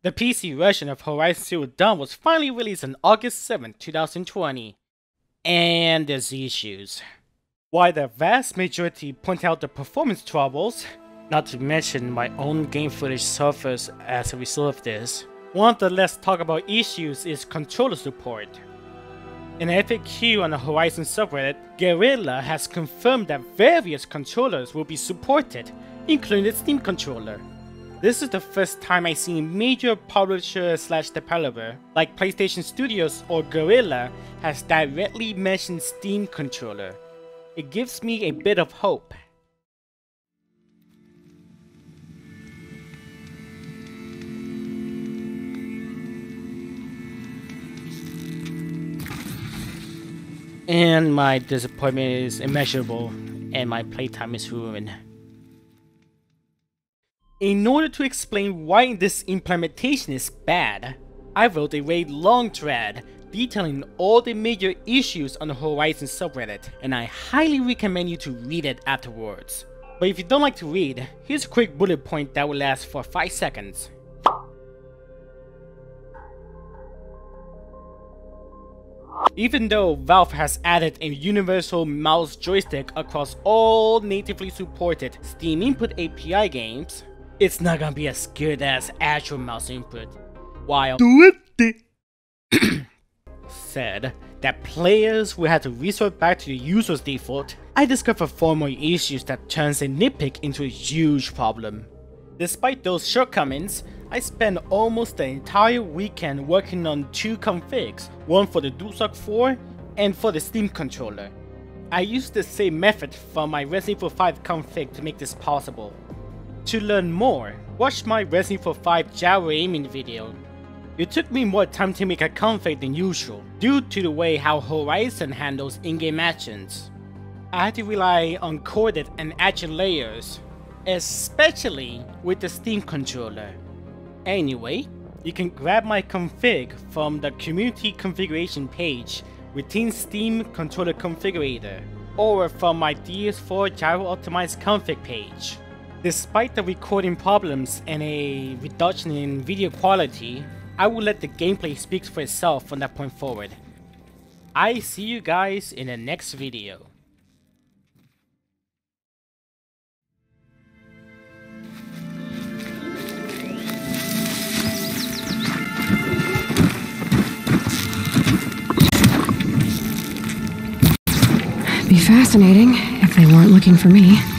The PC version of Horizon Zero Dawn was finally released on August 7, 2020. And there's issues. While the vast majority point out the performance troubles, not to mention my own game footage suffers as a result of this, one of the less talked about issues is controller support. In an FAQ on the Horizon subreddit, Guerrilla has confirmed that various controllers will be supported, including the Steam controller. This is the first time I see a major publisher slash developer, like PlayStation Studios or Guerrilla, has directly mentioned Steam controller. It gives me a bit of hope. And my disappointment is immeasurable, and my playtime is ruined. In order to explain why this implementation is bad, I wrote a very long thread detailing all the major issues on the Horizon subreddit, and I highly recommend you to read it afterwards. But if you don't like to read, here's a quick bullet point that will last for 5 seconds. Even though Valve has added a universal mouse joystick across all natively supported Steam Input API games, it's not gonna be as good as actual mouse input. While said that players will have to resort back to the user's default, I discovered four more issues that turns a nitpick into a huge problem. Despite those shortcomings, I spent almost the entire weekend working on two configs, one for the DualShock 4 and for the Steam controller. I used the same method from my Resident Evil 5 config to make this possible. To learn more, watch my Resident Evil 5 Gyro aiming video. It took me more time to make a config than usual, due to the way how Horizon handles in-game actions. I had to rely on coded and action layers, especially with the Steam controller. Anyway, you can grab my config from the community configuration page within Steam Controller Configurator, or from my DS4 gyro optimized config page. Despite the recording problems and a reduction in video quality, I will let the gameplay speak for itself from that point forward. I see you guys in the next video. Be fascinating if they weren't looking for me.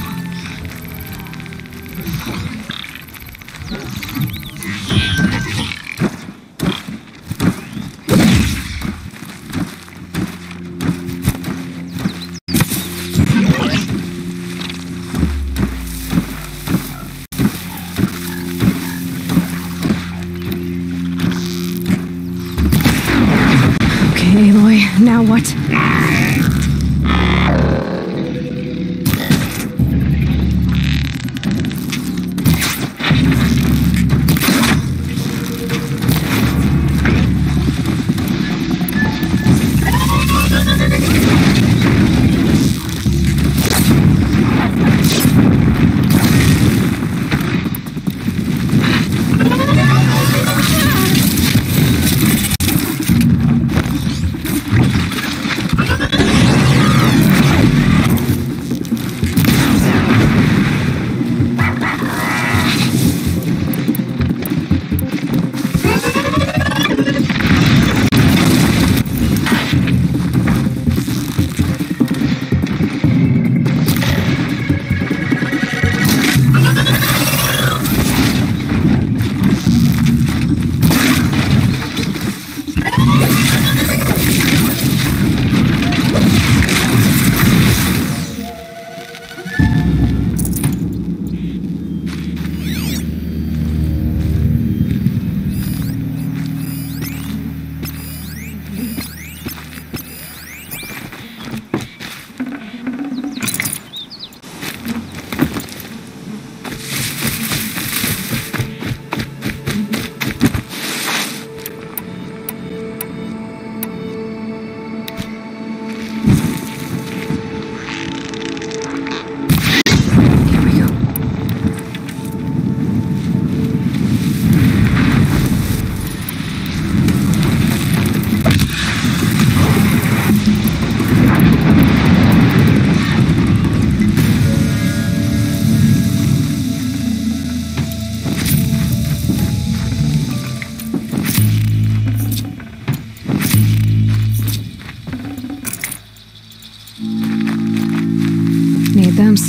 What?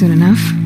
soon enough.